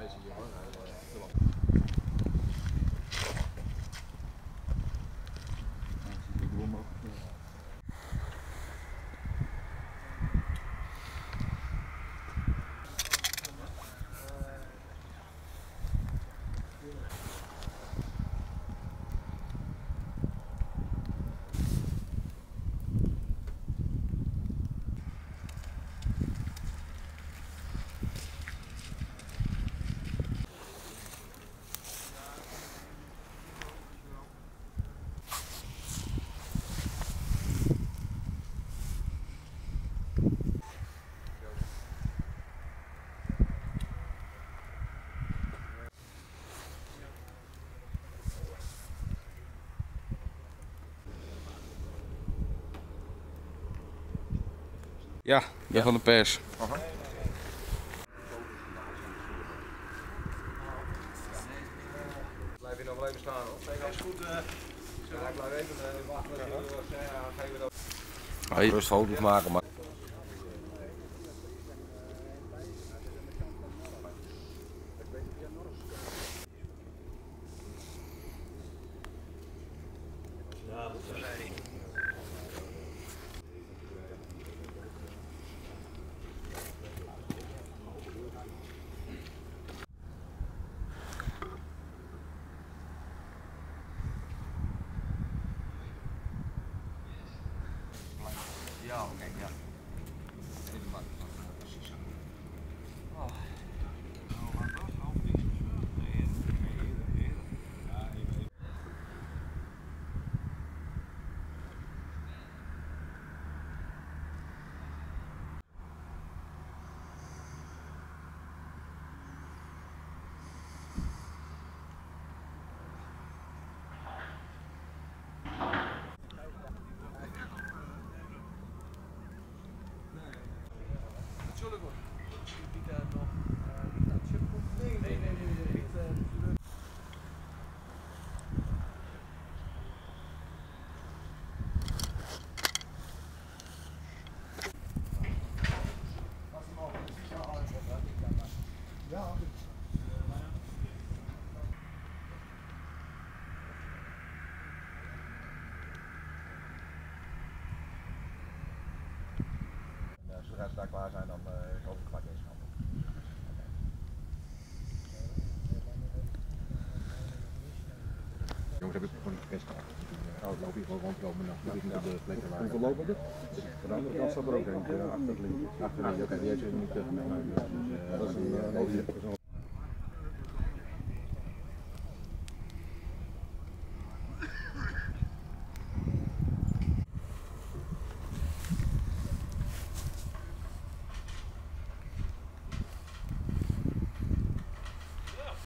hij is hier hoor. Hij, eh, veel op- Ja, de van de pers. Blijf je nog wel even staan hoor. Dat is goed. eh ik blijf even eh, wachten. jullie, dat. Rust foto's maken, maar. Ja, oké, ja. Even En, eh, zodra ze daar klaar zijn, dan uh, hoop ik gelijk deze kant op. Jongens, heb ik gewoon best gehad. Oh, loop hier gewoon rondlopen nog naar de plekken waar. Hoeveel lopen er? Van de andere kant staat er ook eentje, achter het linkje. Achter het linkje, oké, die heeft je niet terug. Dat is een